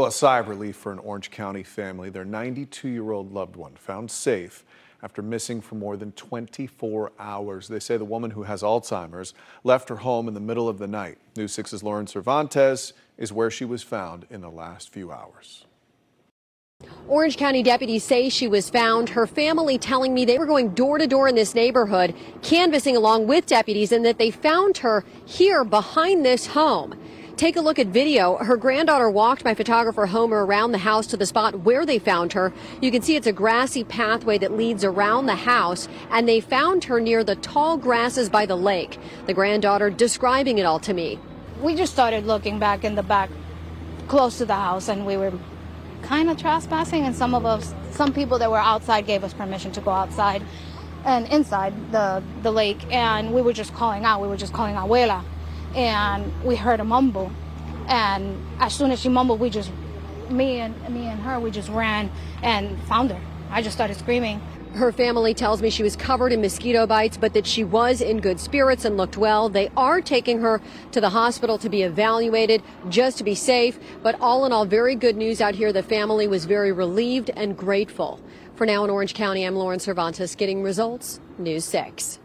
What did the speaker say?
Well, a sigh of relief for an Orange County family. Their 92 year old loved one found safe after missing for more than 24 hours. They say the woman who has Alzheimer's left her home in the middle of the night. News 6's Lauren Cervantes is where she was found in the last few hours. Orange County deputies say she was found. Her family telling me they were going door to door in this neighborhood, canvassing along with deputies, and that they found her here behind this home. Take a look at video. Her granddaughter walked my photographer Homer around the house to the spot where they found her. You can see it's a grassy pathway that leads around the house, and they found her near the tall grasses by the lake. The granddaughter describing it all to me. We just started looking back in the back close to the house, and we were kind of trespassing, and some of us, some people that were outside gave us permission to go outside and inside the, the lake, and we were just calling out. We were just calling Abuela and we heard a mumble. And as soon as she mumbled, we just, me and me and her, we just ran and found her. I just started screaming. Her family tells me she was covered in mosquito bites, but that she was in good spirits and looked well. They are taking her to the hospital to be evaluated just to be safe. But all in all, very good news out here. The family was very relieved and grateful. For now in Orange County, I'm Lauren Cervantes getting results. News 6.